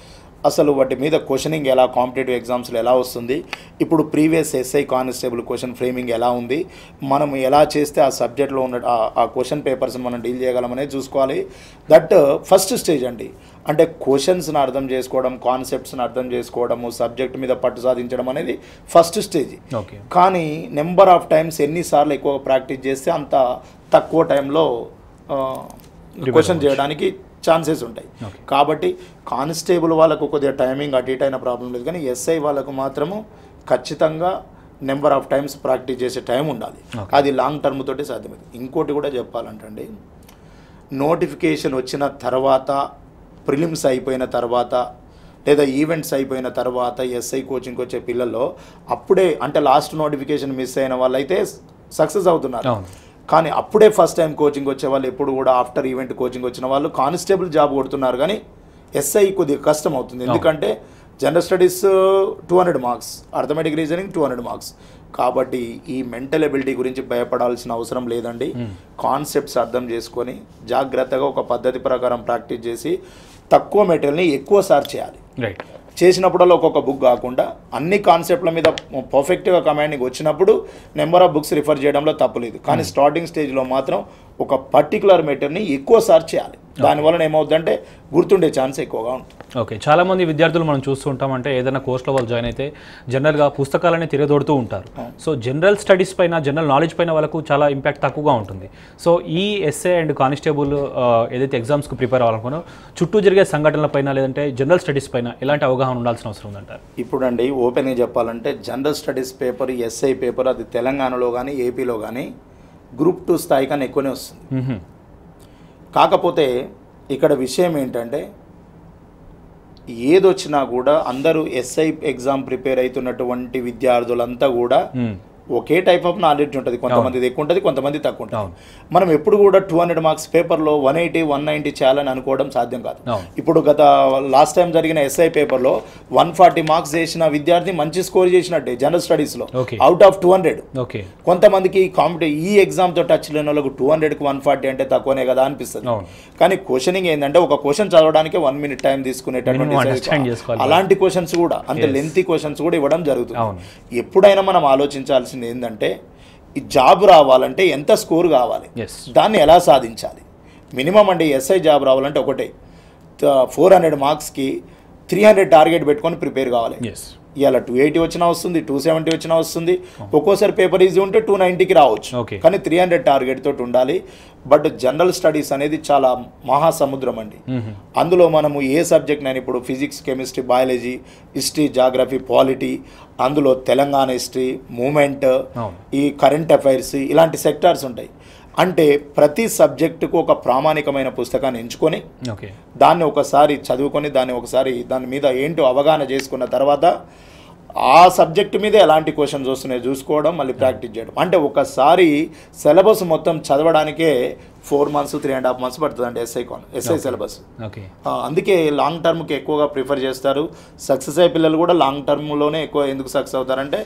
అసలు వాటి మీద క్వశ్చనింగ్ ఎలా కాంపిటేటివ్ ఎగ్జామ్స్లో ఎలా వస్తుంది? ఇప్పుడు previous SI constable question framing ఎలా ఉంది? మనం ఎలా చేస్తే ఆ సబ్జెక్ట్లో ఉన్న ఆ- క్వశ్చన్ పేపర్స్ని మనం డీల్ చేయగలమనేది చూసుకోవాలి. దట్ ఫస్ట్ స్టేజ్ అండి. అంటే క్వశ్చన్స్ని అర్థం చేసుకోవడం కాన్సెప్ట్స్ని అర్థం చేసుకోవడము సబ్జెక్ట్ మీద పట్టు సాధించడం అనేది ఫస్ట్ స్టేజ్ ఓకే కానీ నెంబర్ ఆఫ్ టైమ్స్ ఎన్నిసార్లు ఎక్కువ ప్రాక్టీస్ చేస్తే అంత తక్కువ టైంలో క్వశ్చన్ చేయడానికి ఛాన్సెస్ ఉంటాయి. కాబట్టి కానిస్టేబుల్ వాళ్ళకు కొద్దిగా టైమింగ్ అటు ఇటు అయిన ప్రాబ్లం లేదు. కానీ ఎస్ఐ వాళ్ళకు మాత్రము ఖచ్చితంగా నెంబర్ ఆఫ్ టైమ్స్ ప్రాక్టీస్ చేసే టైం ఉండాలి. అది లాంగ్ టర్మ్ తోటి సాధ్యమైంది. ఇంకోటి కూడా చెప్పాలంటండి నోటిఫికేషన్ వచ్చిన తర్వాత ప్రిలిమ్స్ అయిపోయిన తర్వాత లేదా ఈవెంట్స్ అయిపోయిన తర్వాత ఎస్ఐ కోచింగ్కి వచ్చే పిల్లల్లో అప్పుడే అంటే లాస్ట్ నోటిఫికేషన్ మిస్ అయిన వాళ్ళైతే సక్సెస్ అవుతున్నారు. అవును. కానీ అప్పుడే ఫస్ట్ టైం కోచింగ్ వచ్చే వాళ్ళు ఎప్పుడు కూడా ఆఫ్టర్ ఈవెంట్ కోచింగ్ వచ్చిన వాళ్ళు కానిస్టేబుల్ జాబ్ కొడుతున్నారు కానీ ఎస్ఐ కొద్దిగా కష్టం అవుతుంది. ఎందుకంటే general studies two hundred marks arithmetic reasoning two hundred marks కాబట్టి ఈ మెంటల్ ఎబిలిటీ గురించి భయపడాల్సిన అవసరం లేదండి. కాన్సెప్ట్స్ అర్థం చేసుకొని జాగ్రత్తగా ఒక పద్ధతి ప్రకారం ప్రాక్టీస్ చేసి తక్కువ మెటీరియల్ని ఎక్కువ సార్ చేయాలి. రైట్ చేసినప్పుడల్లా ఒక్కొక్క బుక్ కాకుండా అన్ని కాన్సెప్ట్ల మీద పర్ఫెక్ట్గా కమాండింగ్ వచ్చినప్పుడు నెంబర్ ఆఫ్ బుక్స్ రిఫర్ చేయడంలో తప్పులేదు కానీ స్టార్టింగ్ స్టేజ్లో మాత్రం ఒక పర్టికులర్ మెటీరియల్ని ఎక్కువ సార్ చేయాలి. దానివల్ల ఏమవుతుందంటే గుర్తుండే ఛాన్స్ ఎక్కువగా ఉంటుంది. ఓకే. చాలా మంది విద్యార్థులు మనం చూస్తూ ఉంటామంటే ఏదైనా కోర్సులో వాళ్ళు జాయిన్ అయితే జనరల్గా పుస్తకాలని తిరగదోడుతూ ఉంటారు. సో జనరల్ స్టడీస్ పైన జనరల్ నాలెడ్జ్ పైన వాళ్ళకు చాలా ఇంపాక్ట్ తక్కువగా ఉంటుంది. సో ఈ ఎస్ఏ అండ్ కానిస్టేబుల్ ఏదైతే ఎగ్జామ్స్కి ప్రిపేర్ అవ్వాలనుకున్నో చుట్టూ జరిగే సంఘటనల పైన లేదంటే జనరల్ స్టడీస్ పైన ఎలాంటి అవగాహన ఉండాల్సిన అవసరం ఉందంటారు? ఇప్పుడండి ఓపెన్గా చెప్పాలంటే general studies paper SI paper అది తెలంగాణలో కానీ ఏపీలో కానీ గ్రూప్ టూ స్థాయి కన్నా ఎక్కువనే వస్తుంది. కాకపోతే ఇక్కడ విషయం ఏంటంటే ఏదొచ్చినా కూడా అందరూ ఎస్ఐ ఎగ్జామ్ ప్రిపేర్ అవుతున్నటువంటి విద్యార్థులంతా కూడా. ఒకే టైప్ ఆఫ్ నాలెడ్జ్ ఉంటుంది కొంతమంది ఎక్కువ ఉంటుంది కొంతమంది తక్కువ ఉంటుంది. మనం ఎప్పుడు కూడా టూ హండ్రెడ్ మార్క్స్ పేపర్లో వన్ ఎయిటీ వన్ నైంటీ చేయాలని అనుకోవడం సాధ్యం కాదు. ఇప్పుడు గత లాస్ట్ టైం జరిగిన ఎస్ఐ పేపర్లో వన్ ఫార్టీ మార్క్స్ చేసిన విద్యార్థి మంచి స్కోర్ చేసినట్టే జనరల్ స్టడీస్లో. అవుట్ ఆఫ్ టూ హండ్రెడ్ కొంతమందికి కాంపిటే ఈ ఎగ్జామ్తో టచ్ లేని వాళ్ళకు టూ హండ్రెడ్కి వన్ ఫార్టీ అంటే తక్కువనే కదా అనిపిస్తుంది. కానీ క్వశ్చనింగ్ ఏంటంటే ఒక క్వశ్చన్ చదవడానికి వన్ మినిట్ టైం తీసుకునేటటువంటి. అలాంటి క్వశ్చన్స్ కూడా అంత Yes. లెంతీ క్వశ్చన్స్ కూడా ఇవ్వడం జరుగుతుంది. ఎప్పుడైనా మనం ఆలోచించాల్సింది ఏంటంటే ఈ జాబ్ రావాలంటే ఎంత స్కోర్ కావాలి? దాన్ని ఎలా సాధించాలి? మినిమం అండి ఎస్ఐ జాబ్ రావాలంటే ఒకటే. ఫోర్ హండ్రెడ్ మార్క్స్కి త్రీ హండ్రెడ్ టార్గెట్ పెట్టుకొని ప్రిపేర్ కావాలి. ఇవాళ టూ ఎయిటీ వచ్చినా వస్తుంది టూ సెవెంటీ వచ్చినా వస్తుంది. ఒక్కోసారి పేపర్ ఈజీ ఉంటే టూ నైంటీకి రావచ్చు. కానీ త్రీ హండ్రెడ్ టార్గెట్ తోటి ఉండాలి. బట్ జనరల్ స్టడీస్ అనేది చాలా మహాసముద్రం అండి. అందులో మనము ఏ సబ్జెక్ట్ నేను ఇప్పుడు physics chemistry biology history geography polity అందులో తెలంగాణ హిస్టరీ మూమెంట్. ఈ కరెంట్ అఫైర్స్ ఇలాంటి సెక్టార్స్ ఉంటాయి. అంటే ప్రతి సబ్జెక్టుకు ఒక ప్రామాణికమైన పుస్తకాన్ని ఎంచుకొని ఓకే. దాన్ని ఒకసారి చదువుకొని దాన్ని ఒకసారి దాని మీద ఏంటో అవగాహన చేసుకున్న తర్వాత ఆ సబ్జెక్ట్ మీద ఎలాంటి క్వశ్చన్స్ వస్తున్నాయో చూసుకోవడం మళ్ళీ ప్రాక్టీస్ చేయడం. అంటే ఒకసారి సిలబస్ మొత్తం చదవడానికే four months three and half months పడుతుంది అండి ఎస్ఐ కాన్ ఎస్ఐ సిలబస్. ఓకే అందుకే లాంగ్ టర్మ్కి ఎక్కువగా ప్రిఫర్ చేస్తారు. సక్సెస్ అయ్యే పిల్లలు కూడా లాంగ్ టర్మ్లోనే ఎక్కువ ఎందుకు సక్సెస్ అవుతారంటే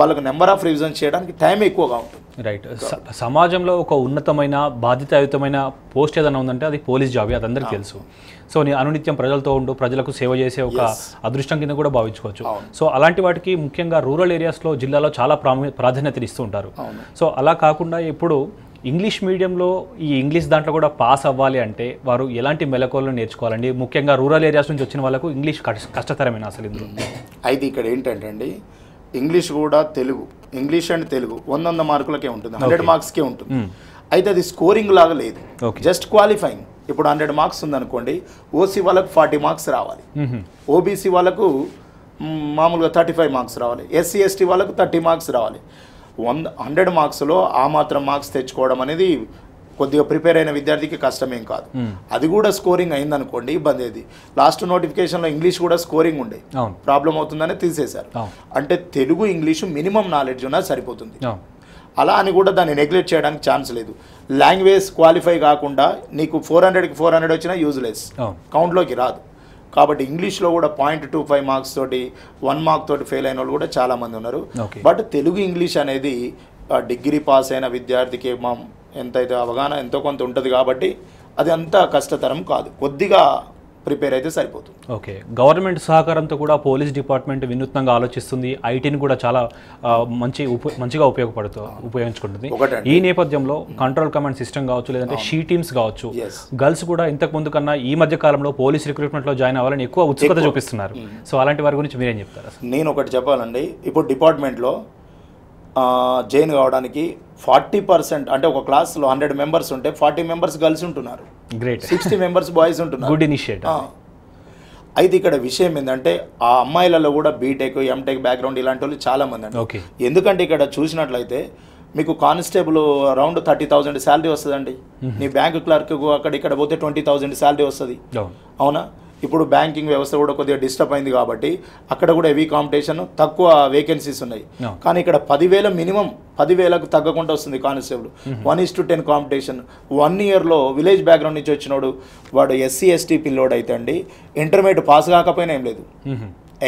వాళ్ళకి నెంబర్ ఆఫ్ రివిజన్ చేయడానికి టైం ఎక్కువగా ఉంటుంది. రైట్ సమాజంలో ఒక ఉన్నతమైన బాధ్యతాయుతమైన పోస్ట్ ఏదైనా ఉందంటే అది పోలీస్ జాబ్ అది అందరికీ తెలుసు. సో నీ అనునిత్యం ప్రజలతో ఉండు ప్రజలకు సేవ చేసే ఒక అదృష్టం కింద కూడా భావించుకోవచ్చు. సో అలాంటి వాటికి ముఖ్యంగా రూరల్ ఏరియాస్లో జిల్లాలో చాలా ప్రాధాన్యత ఇస్తూ ఉంటారు. సో అలా కాకుండా ఇప్పుడు ఇంగ్లీష్ మీడియంలో ఈ ఇంగ్లీష్ దాంట్లో కూడా పాస్ అవ్వాలి అంటే వారు ఎలాంటి మెలకువలను నేర్చుకోవాలండి? ముఖ్యంగా రూరల్ ఏరియాస్ నుంచి వచ్చిన వాళ్ళకు ఇంగ్లీష్ కష్ట- కష్టతరమైన అసలు ఇందులో? అయితే ఇక్కడ ఏంటంటే అండి ఇంగ్లీష్ కూడా తెలుగు. ఇంగ్లీష్ అండ్ తెలుగు వంద మార్కులకే ఉంటుంది హండ్రెడ్ మార్క్స్కే ఉంటుంది. అయితే అది స్కోరింగ్ లాగా లేదు. Just qualifying. ఇప్పుడు హండ్రెడ్ మార్క్స్ ఉందనుకోండి ఓసీ వాళ్ళకు ఫార్టీ మార్క్స్ రావాలి. ఓబీసీ వాళ్ళకు మామూలుగా థర్టీ ఫైవ్ మార్క్స్ రావాలి. ఎస్సీ ఎస్టీ వాళ్ళకు థర్టీ మార్క్స్ రావాలి. వంద హండ్రెడ్ మార్క్స్లో ఆ మాత్రం మార్క్స్ తెచ్చుకోవడం అనేది కొద్దిగా ప్రిపేర్ అయిన విద్యార్థికి కష్టమేం కాదు. అది కూడా స్కోరింగ్ అయిందనుకోండి ఇబ్బంది అది లాస్ట్ నోటిఫికేషన్లో ఇంగ్లీష్ కూడా స్కోరింగ్ ఉండే. ప్రాబ్లం అవుతుందని తీసేశారు. అంటే తెలుగు ఇంగ్లీషు మినిమం నాలెడ్జ్ ఉన్నా సరిపోతుంది. అలా అని కూడా దాన్ని నెగ్లెక్ట్ చేయడానికి ఛాన్స్ లేదు. లాంగ్వేజ్ క్వాలిఫై కాకుండా నీకు ఫోర్ హండ్రెడ్కి ఫోర్ హండ్రెడ్ వచ్చినా యూజ్లెస్ కౌంట్లోకి రాదు. కాబట్టి ఇంగ్లీష్లో కూడా పాయింట్ టూ ఫైవ్ మార్క్స్ తోటి వన్ మార్క్ తోటి ఫెయిల్ అయిన వాళ్ళు కూడా చాలామంది ఉన్నారు. బట్ తెలుగు ఇంగ్లీష్ అనేది డిగ్రీ పాస్ అయిన విద్యార్థికి మా ఎంతైతే అవగాహన ఎంతో కొంత ఉంటుంది కాబట్టి అది అంత కష్టతరం కాదు. కొద్దిగా ప్రిపేర్ అయితే సరిపోతుంది. ఓకే. గవర్నమెంట్ సహకారంతో కూడా పోలీస్ డిపార్ట్మెంట్ వినూత్నంగా ఆలోచిస్తుంది. ఐటీని కూడా చాలా మంచి మంచిగా ఉపయోగపడుతూ ఉపయోగించుకుంటుంది. ఈ నేపథ్యంలో కంట్రోల్ కమాండ్ సిస్టమ్ కావచ్చు లేదంటే షీ టీమ్స్ కావచ్చు. గర్ల్స్ కూడా ఇంతకు ముందు కన్నా ఈ మధ్య కాలంలో పోలీస్ రిక్రూట్మెంట్లో జాయిన్ అవ్వాలని ఎక్కువ ఉత్సుకత చూపిస్తున్నారు. సో అలాంటి వారి గురించి మీరేం చెప్తారు నేను ఒకటి చెప్పాలండి. ఇప్పుడు డిపార్ట్మెంట్లో జైన్ కావడానికి ఫార్టీ పర్సెంట్ అంటే ఒక క్లాస్లో హండ్రెడ్ మెంబర్స్ ఉంటే ఫార్టీ మెంబర్స్ గర్ల్స్ ఉంటున్నారు. గ్రేట్ సిక్స్టీ మెంబర్స్ బాయ్స్ ఉంటున్నారు. Good initiative. అయితే ఇక్కడ విషయం ఏంటంటే ఆ అమ్మాయిలలో కూడా బీటెక్ ఎంటెక్ బ్యాక్గ్రౌండ్ ఇలాంటి వాళ్ళు చాలా మంది అండి ఓకే ఎందుకంటే ఇక్కడ చూసినట్లయితే మీకు constable around thirty thousand salary వస్తుందండి. నీ బ్యాంక్ క్లర్క్ అక్కడ ఇక్కడ పోతే ట్వంటీ థౌజండ్ శాలరీ వస్తుంది. అవునా? ఇప్పుడు బ్యాంకింగ్ వ్యవస్థ కూడా కొద్దిగా డిస్టర్బ్ అయింది కాబట్టి అక్కడ కూడా హెవీ కాంపిటీషన్ తక్కువ వేకెన్సీస్ ఉన్నాయి. కానీ ఇక్కడ పదివేల మినిమం పదివేలకు తగ్గకుండా వస్తుంది constable. One is to ten competition one ఇయర్లో విలేజ్ బ్యాక్గ్రౌండ్ నుంచి వచ్చినోడు వాడు ఎస్సీ ఎస్టీ పిల్లోడు అయితే అండి ఇంటర్మీడియట్ పాస్ కాకపోయినా ఏం లేదు.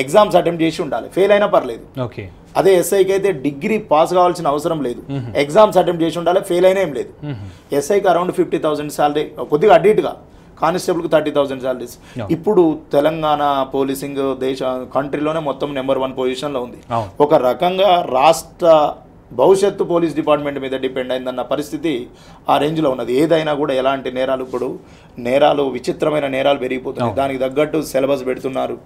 ఎగ్జామ్స్ అటెంప్ట్ చేసి ఉండాలి. ఫెయిల్ అయినా పర్లేదు. ఓకే. అదే ఎస్ఐకి అయితే డిగ్రీ పాస్ కావాల్సిన అవసరం లేదు. ఎగ్జామ్స్ అటెంప్ట్ చేసి ఉండాలి ఫెయిల్ అయినా ఏం లేదు. ఎస్ఐకి అరౌండ్ ఫిఫ్టీ థౌసండ్ శాలరీ కొద్దిగా అటు ఇటుగా. కానిస్టేబుల్కి థర్టీ థౌసండ్ శాలరీస్. ఇప్పుడు తెలంగాణ పోలీసింగ్ దేశ కంట్రీలోనే మొత్తం నెంబర్ వన్ పొజిషన్లో ఉంది. ఒక రకంగా రాష్ట్ర భవిష్యత్తు పోలీస్ డిపార్ట్మెంట్ మీద డిపెండ్ అయిందన్న పరిస్థితి ఆ రేంజ్లో ఉన్నది. ఏదైనా కూడా ఎలాంటి నేరాలు ఇప్పుడు నేరాలు విచిత్రమైన నేరాలు పెరిగిపోతున్నాయి. దానికి తగ్గట్టు సిలబస్ పెడుతున్నారు.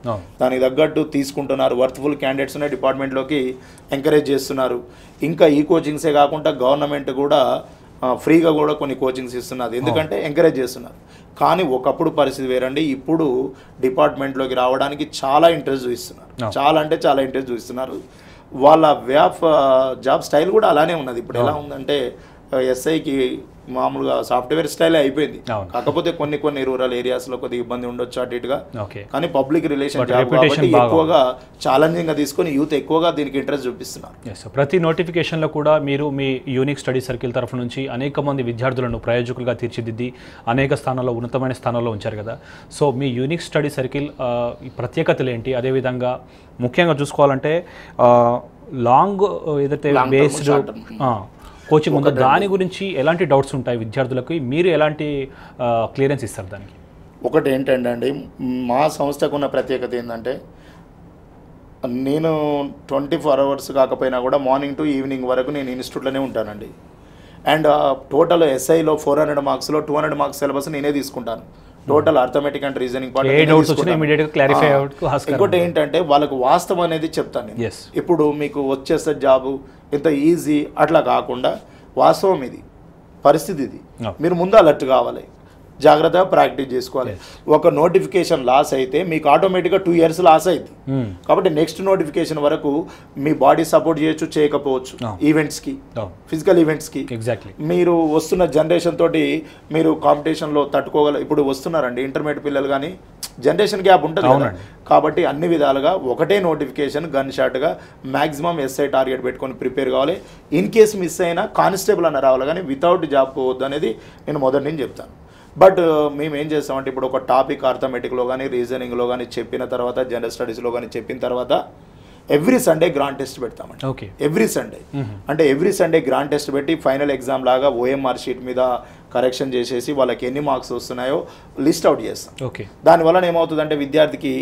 దానికి తగ్గట్టు తీసుకుంటున్నారు. వర్త్ఫుల్ క్యాండిడేట్స్నే డిపార్ట్మెంట్లోకి ఎంకరేజ్ చేస్తున్నారు. ఇంకా ఈ కోచింగ్సే కాకుండా గవర్నమెంట్ కూడా ఫ్రీగా కూడా కొన్ని కోచింగ్స్ ఇస్తున్నది ఎందుకంటే ఎంకరేజ్ చేస్తున్నారు. కానీ ఒకప్పుడు పరిస్థితి వేరండి. ఇప్పుడు డిపార్ట్మెంట్లోకి రావడానికి చాలా ఇంట్రెస్ట్ చూపిస్తున్నారు. చాలా అంటే చాలా ఇంట్రెస్ట్ చూపిస్తున్నారు. వాళ్ళ వ్యాప్ జాబ్ స్టైల్ కూడా అలానే ఉన్నది. ఇప్పుడు ఎలా ఉందంటే ఎస్ఐకి మామూలుగా సాఫ్ట్వేర్ స్టైల్ అయిపోయింది. కాకపోతే కొన్ని కొన్ని రూరల్ ఏరియాస్లో కొద్దిగా ఇబ్బంది ఉండొచ్చు అటు ఇటుగా. ఓకే. కానీ పబ్లిక్ రిలేషన్ జాబ్ కాబట్టి ఎక్కువగా ఛాలెంజింగ్గా తీసుకొని యూత్ ఎక్కువగా దీనికి ఇంట్రెస్ట్ చూపిస్తున్నారు. ప్రతి నోటిఫికేషన్లో కూడా మీరు మీ యూనిక్ స్టడీ సర్కిల్ తరఫు నుంచి అనేక మంది విద్యార్థులను ప్రయోజకులుగా తీర్చిదిద్ది అనేక స్థానాల్లో ఉన్నతమైన స్థానాల్లో ఉంచారు కదా. సో మీ యూనిక్ స్టడీ సర్కిల్ ప్రత్యేకతలు ఏంటి? అదేవిధంగా ముఖ్యంగా చూసుకోవాలంటే లాంగ్ ఏదైతే బేస్డ్. కోచింగ్ ఉందో? దాని గురించి ఎలాంటి డౌట్స్ ఉంటాయి విద్యార్థులకు? మీరు ఎలాంటి క్లియరెన్స్ ఇస్తారు దానికి? ఒకటి ఏంటంటే అండి మా సంస్థకు ఉన్న ప్రత్యేకత ఏంటంటే నేను ట్వంటీ ఫోర్ అవర్స్ కాకపోయినా కూడా మార్నింగ్ టు ఈవినింగ్ వరకు నేను ఇన్స్టిట్యూట్లోనే ఉంటానండి. అండ్ టోటల్ ఎస్ఐలో ఫోర్ హండ్రెడ్ మార్క్స్లో టూ హండ్రెడ్ మార్క్స్ సిలబస్ నేనే తీసుకుంటాను. Total arithmetic and reasoning part ఇంకోటి ఏంటంటే వాళ్ళకు వాస్తవం అనేది చెప్తాను ఇప్పుడు మీకు వచ్చేస్తే జాబు ఇంత ఈజీ అట్లా కాకుండా వాస్తవం ఇది. పరిస్థితి ఇది. మీరు ముందు అలర్ట్ కావాలి. జాగ్రత్తగా ప్రాక్టీస్ చేసుకోవాలి. ఒక నోటిఫికేషన్ లాస్ అయితే మీకు ఆటోమేటిక్గా టూ ఇయర్స్ లాస్ అయింది కాబట్టి నెక్స్ట్ నోటిఫికేషన్ వరకు మీ బాడీ సపోర్ట్ చేయొచ్చు చేయకపోవచ్చు. ఈవెంట్స్కి ఫిజికల్ ఈవెంట్స్కి ఎగ్జాక్ట్లీ మీరు వస్తున్న జనరేషన్ తోటి మీరు కాంపిటీషన్లో తట్టుకోగల ఇప్పుడు వస్తున్నారండి ఇంటర్మీడియట్ పిల్లలు కానీ జనరేషన్ గ్యాప్ ఉంటుంది. కాబట్టి అన్ని విధాలుగా ఒకటే నోటిఫికేషన్ గన్ షాట్గా మ్యాక్సిమం ఎస్ఐ టార్గెట్ పెట్టుకొని ప్రిపేర్ కావాలి. ఇన్ కేస్ మిస్ అయినా కానిస్టేబుల్ అన్న రావాలి కానీ వితౌట్ జాబ్ పోవద్దు అనేది నేను మొదటి నుంచి చెప్తాను. బట్ మేము ఏం చేస్తామంటే ఇప్పుడు ఒక టాపిక్ అర్థమెటిక్లో కానీ రీజనింగ్లో కానీ చెప్పిన తర్వాత జనరల్ స్టడీస్లో కానీ చెప్పిన తర్వాత ఎవ్రీ సండే గ్రాండ్ టెస్ట్ పెడతామండి. ఓకే. Every Sunday. అంటే ఎవ్రీ సండే గ్రాండ్ టెస్ట్ పెట్టి ఫైనల్ ఎగ్జామ్ లాగా ఓఎంఆర్ షీట్ మీద కరెక్షన్ చేసేసి వాళ్ళకి ఎన్ని మార్క్స్ వస్తున్నాయో లిస్ట్ అవుట్ చేస్తాం. ఓకే. దానివలన ఏమవుతుందంటే విద్యార్థికి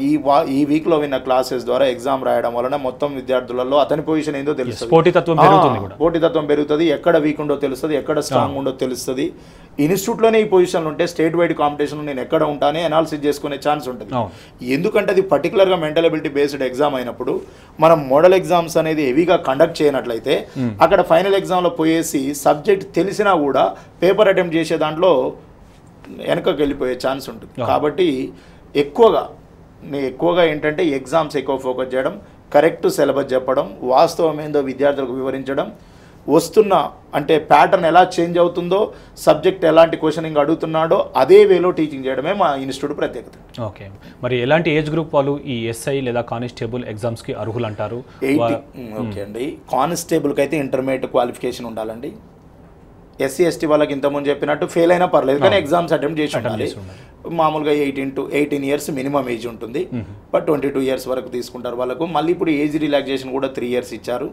ఈ వా ఈ వీక్లో విన్న క్లాసెస్ ద్వారా ఎగ్జామ్ రాయడం వలన మొత్తం విద్యార్థులలో అతని పొజిషన్ ఏందో తెలుస్తుంది. పోటీతత్వం పెరుగుతుంది కూడా. పోటీతత్వం పెరుగుతుంది. ఎక్కడ వీక్ ఉందో తెలుస్తుంది. ఎక్కడ స్ట్రాంగ్ ఉందో తెలుస్తుంది. ఇన్స్టిట్యూట్లోనే ఈ పొజిషన్లో ఉంటే స్టేట్ వైడ్ కాంపిటీషన్లో నేను ఎక్కడ ఉంటానే అనాలిసిస్ చేసుకునే ఛాన్స్ ఉంటుంది. ఎందుకంటే అది పర్టికులర్గా మెంటల్ అబిలిటీ బేస్డ్ ఎగ్జామ్ అయినప్పుడు మనం మోడల్ ఎగ్జామ్స్ అనేది హెవీగా కండక్ట్ చేయనట్లయితే అక్కడ ఫైనల్ ఎగ్జామ్లో పోయేసి సబ్జెక్ట్ తెలిసినా కూడా పేపర్ అటెంప్ట్ చేసే దాంట్లో వెనకకి వెళ్ళిపోయే ఛాన్స్ ఉంటుంది. కాబట్టి ఎక్కువగా ఎక్కువగా ఏంటంటే ఎగ్జామ్స్ ఎక్కువ ఫోకస్ చేయడం కరెక్ట్ సిలబస్ చెప్పడం వాస్తవం ఏందో విద్యార్థులకు వివరించడం వస్తున్న అంటే ప్యాటర్న్ ఎలా చేంజ్ అవుతుందో సబ్జెక్ట్ ఎలాంటి క్వశ్చనింగ్ అడుగుతున్నాడో అదే వేలో టీచింగ్ చేయడమే మా ఇన్స్టిట్యూట్ ప్రత్యేకత. ఓకే. మరి ఎలాంటి ఏజ్ గ్రూప్ వాళ్ళు ఈ ఎస్ఐ లేదా కానిస్టేబుల్ ఎగ్జామ్స్కి అర్హులు అంటారు ఓకే అండి. కానిస్టేబుల్కి అయితే ఇంటర్మీడియట్ క్వాలిఫికేషన్ ఉండాలండి. ఎస్సీ ఎస్టీ వాళ్ళకి ఇంతకుముందు చెప్పినట్టు ఫెయిల్ అయినా పర్లేదు కానీ ఎగ్జామ్స్ అటెంప్ట్ చేసి ఉండాలి. మామూలుగా eighteen to eighteen years minimum age ఉంటుంది. బట్ ట్వంటీ టూ ఇయర్స్ వరకు తీసుకుంటారు వాళ్ళకు. మళ్ళీ ఇప్పుడు ఏజ్ రిలాక్సేషన్ కూడా త్రీ ఇయర్స్ ఇచ్చారు.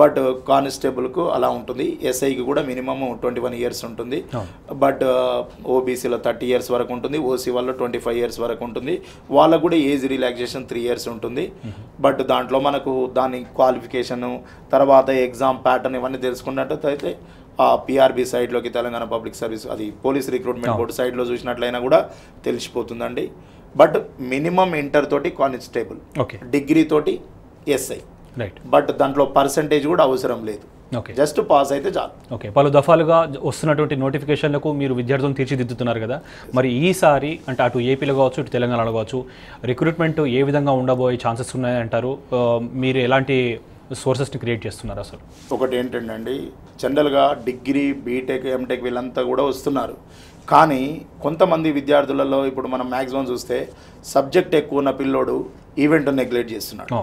బట్ కానిస్టేబుల్కు అలా ఉంటుంది. ఎస్ఐకి కూడా మినిమం ట్వంటీ వన్ ఇయర్స్ ఉంటుంది. బట్ ఓబీసీలో థర్టీ ఇయర్స్ వరకు ఉంటుంది. ఓసీ వాళ్ళు ట్వంటీ ఫైవ్ ఇయర్స్ వరకు ఉంటుంది. వాళ్ళకు కూడా ఏజ్ రిలాక్సేషన్ త్రీ ఇయర్స్ ఉంటుంది. బట్ దాంట్లో మనకు దాని క్వాలిఫికేషన్ తర్వాత ఎగ్జామ్ ప్యాటర్న్ ఇవన్నీ తెలుసుకున్నట్టయితే పిఆర్బి సైడ్లోకి తెలంగాణ పబ్లిక్ సర్వీస్ అది పోలీస్ రిక్రూట్మెంట్ బోర్డు సైడ్లో చూసినట్లయినా కూడా తెలిసిపోతుందండి. బట్ మినిమం ఇంటర్ తోటి కానిస్టేబుల్ ఓకే. డిగ్రీ తోటి ఎస్ఐ. రైట్ బట్ దాంట్లో పర్సంటేజ్ కూడా అవసరం లేదు. ఓకే. జస్ట్ పాస్ అయితే చాలు. ఓకే. పలు దఫాలుగా వస్తున్నటువంటి నోటిఫికేషన్లకు మీరు విద్యార్థులను తీర్చిదిద్దుతున్నారు కదా. మరి ఈసారి అంటే అటు ఏపీలో కావచ్చు ఇటు తెలంగాణలో కావచ్చు రిక్రూట్మెంట్ ఏ విధంగా ఉండబోయే ఛాన్సెస్ ఉన్నాయంటారు? మీరు ఎలాంటి సోర్సెస్ని క్రియేట్ చేస్తున్నారు అసలు. ఒకటి ఏంటంటే అండి జనరల్గా డిగ్రీ బీటెక్ ఎంటెక్ వీళ్ళంతా కూడా వస్తున్నారు. కానీ కొంతమంది విద్యార్థులలో ఇప్పుడు మనం మ్యాక్సిమం చూస్తే సబ్జెక్ట్ ఎక్కువ ఉన్న పిల్లోడు ఈవెంట్ నెగ్లెక్ట్ చేస్తున్నాడు.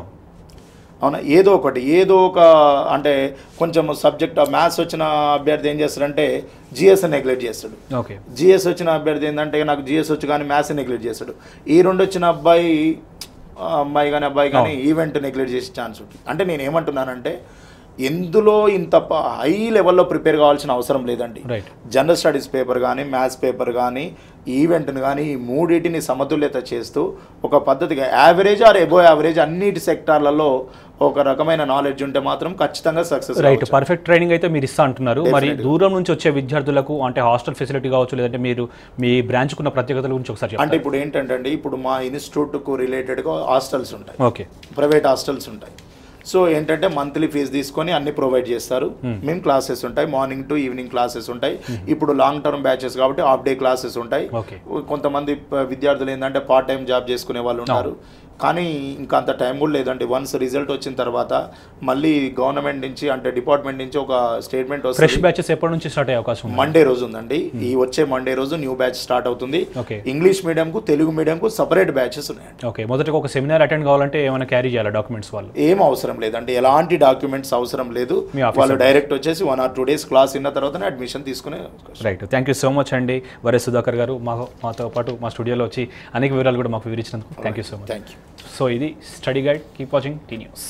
అవును. ఏదో ఒకటి ఏదో ఒక అంటే కొంచెం సబ్జెక్ట్ మ్యాథ్స్ వచ్చిన అభ్యర్థి ఏం చేస్తాడంటే జిఎస్ నెగ్లెక్ట్ చేస్తాడు. ఓకే. జిఎస్ వచ్చిన అభ్యర్థి ఏంటంటే నాకు జిఎస్ వచ్చి కానీ మ్యాథ్స్ నెగ్లెక్ట్ చేస్తాడు. ఈ రెండు వచ్చిన అబ్బాయి అమ్మాయి కానీ అబ్బాయి కానీ ఈవెంట్ నెగ్లెక్ట్ చేసే ఛాన్స్ ఉంటుంది. అంటే నేను ఏమంటున్నానంటే ఎందులో ఇంత హై లెవెల్లో ప్రిపేర్ కావాల్సిన అవసరం లేదండి. జనరల్ స్టడీస్ పేపర్ కానీ మ్యాథ్స్ పేపర్ కానీ ఈవెంట్ని కానీ ఈ మూడింటిని సమతుల్యత చేస్తూ ఒక పద్ధతిగా యావరేజ్ ఆర్ ఎబో యావరేజ్ అన్నిటి సెక్టార్లలో ఒక రకమైన నాలెడ్జ్ ఉంటే మాత్రం ఖచ్చితంగా సక్సెస్ రైట్ పర్ఫెక్ట్ ట్రైనింగ్ అయితే మీరు ఇస్తా అంటున్నారు. మరి దూరం నుంచి వచ్చే విద్యార్థులకు అంటే హాస్టల్ ఫెసిలిటీ కావచ్చు లేదంటే మీరు మీ బ్రాంచ్ కున్న ప్రత్యేకతల గురించి ఒకసారి అంటే ఇప్పుడు ఏంటంటే ఇప్పుడు మా ఇన్స్టిట్యూట్కు రిలేటెడ్గా హాస్టల్స్ ఉంటాయి. ఓకే ప్రైవేట్ హాస్టల్స్ ఉంటాయి. సో ఏంటంటే మంత్లీ ఫీజు తీసుకొని అన్ని ప్రొవైడ్ చేస్తారు. మేము క్లాసెస్ ఉంటాయి. మార్నింగ్ టు ఈవినింగ్ క్లాసెస్ ఉంటాయి. ఇప్పుడు లాంగ్ టర్మ్ బ్యాచెస్ కాబట్టి హాఫ్ డే క్లాసెస్ ఉంటాయి. కొంతమంది విద్యార్థులు ఏంటంటే పార్ట్ టైం జాబ్ చేసుకునే వాళ్ళు ఉన్నారు కానీ ఇంకా అంత టైం కూడా లేదండి. వన్స్ రిజల్ట్ వచ్చిన తర్వాత మళ్ళీ గవర్నమెంట్ నుంచి అంటే డిపార్ట్మెంట్ నుంచి ఒక స్టేట్మెంట్ ఫ్రెష్ వస్తుంది బ్యాచెస్ ఎప్పటి నుంచి స్టార్ట్ అయ్యే అవకాశం మండే రోజు ఉందండి. ఈ వచ్చే మండే రోజు న్యూ బ్యాచ్ స్టార్ట్ అవుతుంది. ఓకే ఇంగ్లీష్ మీడియంకు తెలుగు మీడియంకు సపరేట్ బ్యాచెస్ ఉన్నాయండి. ఓకే మొదటగా ఒక సెమినార్ అటెండ్ కావాలంటే ఏమైనా క్యారీ చేయాలా డాక్యుమెంట్స్ వాళ్ళు? ఏం అవసరం లేదండి. ఎలాంటి డాక్యుమెంట్స్ అవసరం లేదు. వాళ్ళు డైరెక్ట్ వచ్చేసి one or two days class విన్న తర్వాతనే అడ్మిషన్ తీసుకునే. Right thank you so much అండి. వరే సుధాకర్ గారు మా మాతో పాటు మా స్టూడియోలో వచ్చి అనేక వివరాలు కూడా మాకు వివరించినందుకు. Thank you so much thank you so ఇది study guide keep watching T news